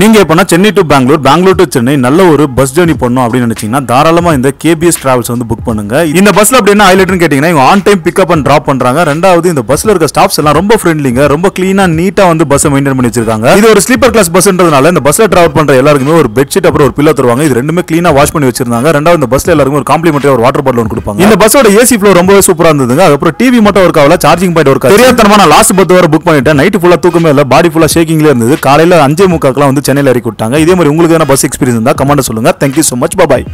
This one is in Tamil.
நீங்க எப்பனா சென்னை டு பெங்களூர் பெங்களூர் டு சென்னை நல்ல ஒரு பஸ் ஜேர்னி பண்ணணும் அப்படின்னு நினைச்சீங்கன்னா தாராளமா இந்த கேபிஎஸ் டிராவல்ஸ் வந்து புக் பண்ணுங்க. இந்த பஸ்ல அப்படின்னா ஹைலைட்னு கேட்டீங்கன்னா இவங்க on time pickup and drop பண்றாங்க. ரெண்டாவது இந்த பஸ்ல இருக்க ஸ்டாஃப்ஸ் எல்லாம் ரொம்ப ஃப்ரெண்ட்லிங்க ரொம்ப கிளீனா நீட்டா வந்து பஸ் மெயின்டைன் பண்ணி வச்சிருக்காங்க. இது ஒரு ஸ்லீப்பர் கிளாஸ் பஸ்ன்றதுனால இந்த பஸ்ல டிராவல் பண்ற எல்லாருக்குமே ஒரு பெட்ஷீட் அப்புறம் ஒரு பில்லோ தருவாங்க. இது ரெண்டுமே கிளீனா வாஷ் பண்ணி வச்சிருந்தாங்க. ரெண்டாவது இந்த பஸ்ல எல்லாருக்கும் ஒரு காம்ப்ளிமெண்டரி ஒரு வாட்டர் பாட்டில் ஒன்று கொடுப்பாங்க. இந்த பஸ்ஸோட ஏசி ஃப்ளோ ரொம்பவே சூப்பரா இருந்ததுங்க. அதுக்கப்புறம் டிவி மட்டும் ஒர்க் ஆகல சார்ஜிங் பாயிண்ட் ஒர்க் தெரியாதனமா நான் லாஸ்ட் பத்து வரை புக் பண்ணிட்டேன். நைட் ஃபுல்லா தூக்கமே இல்ல பாடி ஃபுல்லா ஷேக்கிங்ல இருந்தது. காலையில அஞ்சே முக்காக்கெல்லாம் வந்து சென்னையில் இறக்கி விட்டாங்க. இதே மாதிரி உங்களுக்கு எதனா பஸ் எக்ஸ்பீரியன்ஸ் இருந்தா கமெண்ட் சொல்லுங்க. Thank you so much bye